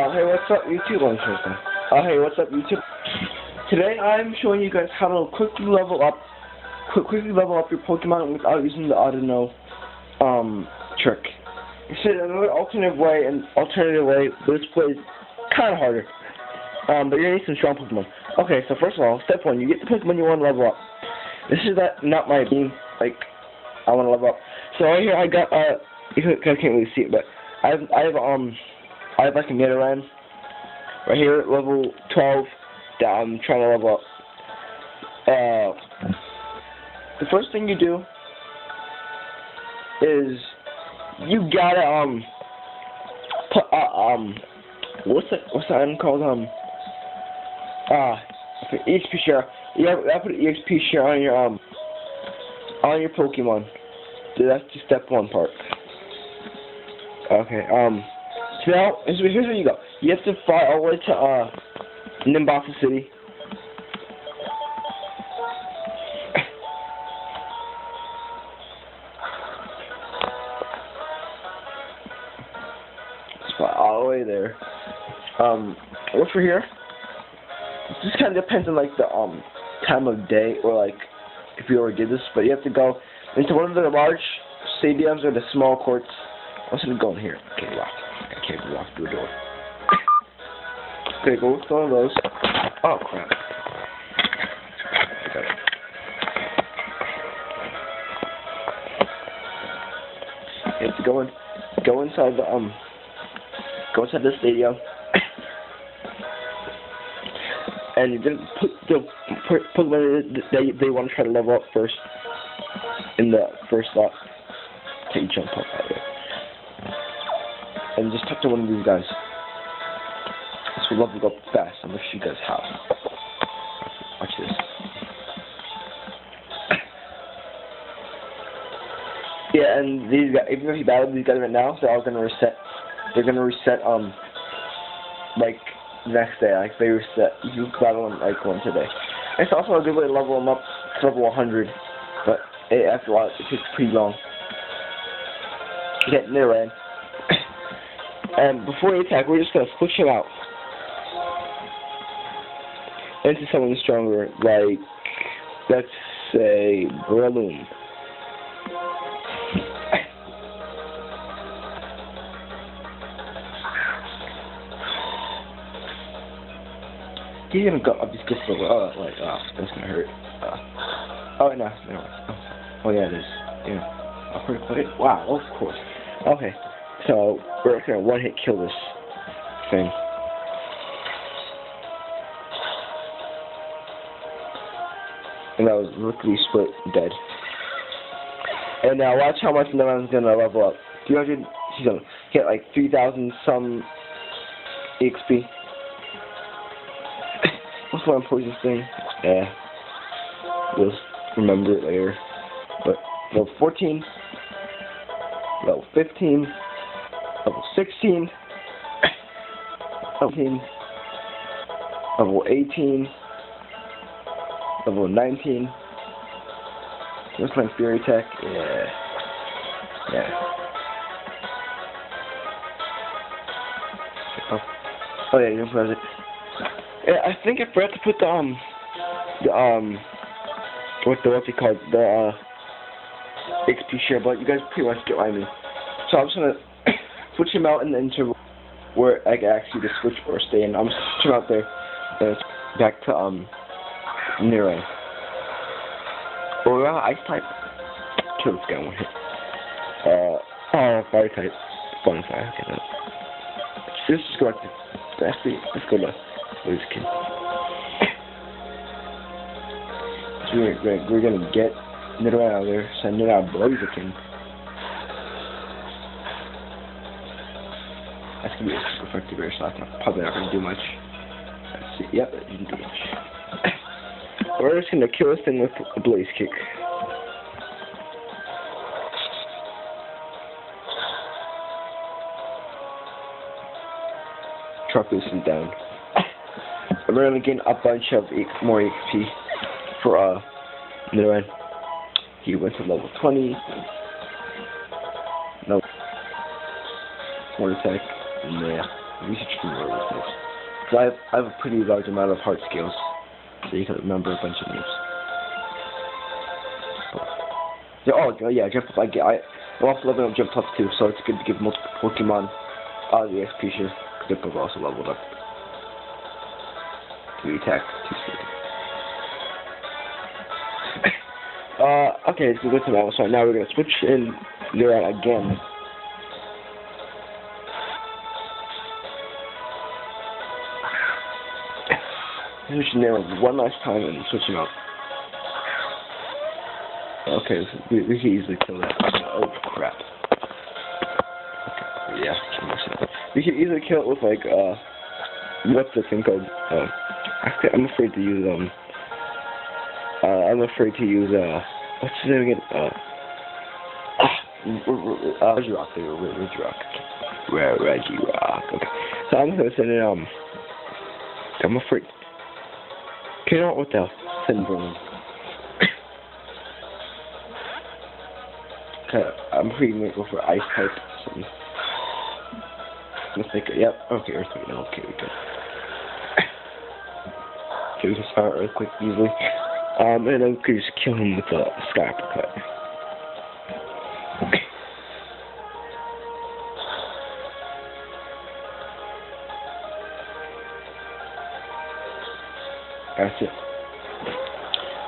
Uh, hey, what's up, YouTube? Tristan. Uh, hey, what's up, YouTube? Today I'm showing you guys how to quickly level up, quick, quickly level up your Pokemon without using the Audino, um, trick. It's another alternative way, and alternative way, but this plays kind of harder. Um, but you're gonna need some strong Pokemon. Okay, so first of all, step one, you get the Pokemon you want to level up. This is that not my team. Like, I want to level up. So right here, I got uh, you can't really see it, but I have I have um I have like a Nidoran right here, at level 12. That I'm trying to level up. Uh, the first thing you do is you gotta um put uh, um what's that what's that item called um ah uh, EXP share. You to put EXP share on your um on your Pokemon. That's just step one part. Okay, um so here's, where you go. You have to fly all the way to uh Nimbasa City. fly all the way there. Um, look for here. This kind of depends on like the um time of day or like if you already did this, but you have to go into one of the large stadiums or the small courts. I'm just gonna go in here. Okay. Can't walk through the door. Okay, go with one of those. Oh crap. I got it. You have to go in go inside the um go inside the stadium and you then put the put, what they they want to try to level up first in the first slot. Okay, jump up out there. And just talk to one of these guys. This would will level up fast. I'm gonna show you guys how. Watch this. yeah, and these guys, even if you battle these guys right now, they're all gonna reset. They're gonna reset um like next day. Like they reset. You battle them like one today. It's also a good way to level them up to level 100, but it, after a while it takes pretty long. Get near end. And before you attack, we're just gonna switch him out into someone stronger, like let's say Breloom. He's gonna go up. Just get the oh, like oh, that's gonna hurt. Uh, oh no, mind. Oh yeah, it is. Yeah. Oh, quick. Wow, of course. Okay, so we're gonna one hit kill this thing. And that was literally split dead. And now watch how much Nemon's gonna level up. 300, she's gonna get like 3,000 some XP. What's one poison thing? Yeah. We'll remember it later. But level 14, level 15, level 16, level 18, level 18, level 19. What's my Fury Tech? Yeah. Yeah. Oh, oh yeah, you can it. I think I forgot to put the um the um what the what's it called the uh XP share, but you guys pretty much get what I mean. So I'm just gonna switch him out in the interval where I can actually just switch or stay in. I'm just switch him out there and back to um Nero. Or uh, ice type. Sure, let's get one hit. Uh oh fire type. Fun fire, okay no. Let's just go to actually let's go to Blaziken. So we're, we're, we're gonna get Nidoran out of there, send it out Blaziken. That's gonna be a super effective air slap. Probably not gonna do much. Let's see. Yep, it didn't do much. We're just gonna kill this thing with a Blaze Kick. Truck this is down. We're gonna gain a bunch of more XP for uh Nidoran. He went to level 20. No. More attack. Yeah. research from more of these Because I have, I have a pretty large amount of heart scales, so you can remember a bunch of names. Yeah, oh, yeah, jump up. I get. I, I'm also leveling up jump up too, so it's good to give multiple Pokemon out of the XP share. Jump up also leveled up. Three attack, two speed. uh, okay, let's go to that. So now we're gonna switch in Lurat again. Switch Nero one last time and switch him out. Okay, we, we can easily kill that. Oh crap. Okay, yeah, we can easily kill it with like uh, what's the thing called? Uh, I'm afraid to use um. Uh, I'm afraid to use uh, what's the name again? Uh, uh, Regirock. There, Regirock. Reggie Rock. Okay, so I'm gonna send it um. I'm afraid. Know what the hell? Send Okay, I'm pretty gonna go for ice type. Something. Let's make it. Yep. Okay, earthquake. No, okay, we good. Okay, we can start earthquake easily. Um, and then we could just kill him with a sky uppercut. That's it.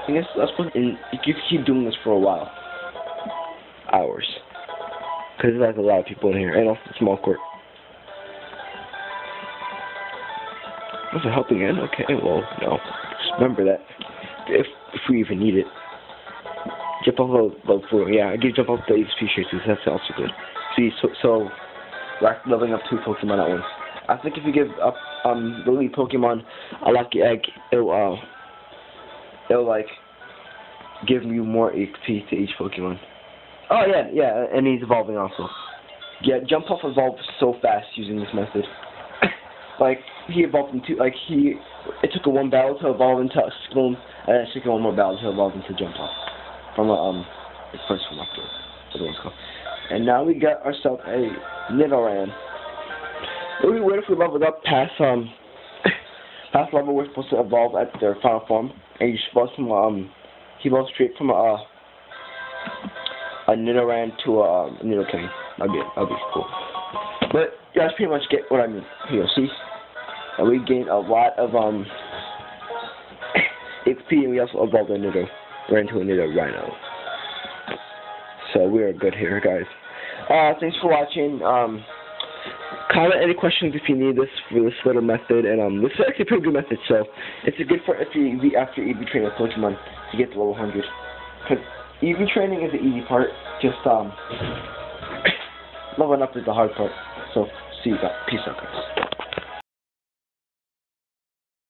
I guess that's what, and you can keep doing this for a while hours. Because there's a lot of people in here, and also the small court. Was it helping in? Okay, well, no. Just remember that. If if we even need it. Jump off level, level 4. Yeah, I give jump off the too, so that's also good. See, so, so leveling up two Pokemon at once. I think if you give up um the Pokemon a lucky egg, it'll uh it'll like give you more XP to each Pokemon. Oh yeah, yeah, and he's evolving also. Yeah, Jump Off evolves so fast using this method. like he evolved into like he it took a one battle to evolve into a Skloom, and it took one more battle to evolve into Jump Off. From a, um the first one it called. And now we got ourselves a Nidoran. Would be we leveled up past um past level we're supposed to evolve at their final form. And you supposed to um he evolved straight from a a Nidoran to a um, Nidoking. That'd be that'd be cool. But you guys pretty much get what I mean. Here, see, and we gained a lot of um XP, and we also evolved a Nido. We're into a Nidorino. So we are good here, guys. Uh, thanks for watching. Um, comment any questions if you need this for this little method, and um, this is actually a pretty good method. So it's a good for if you after EV training with Pokemon to get to level 100. Because EV training is the easy part. Just um, leveling up is the hard part. So see you guys. Peace out, guys.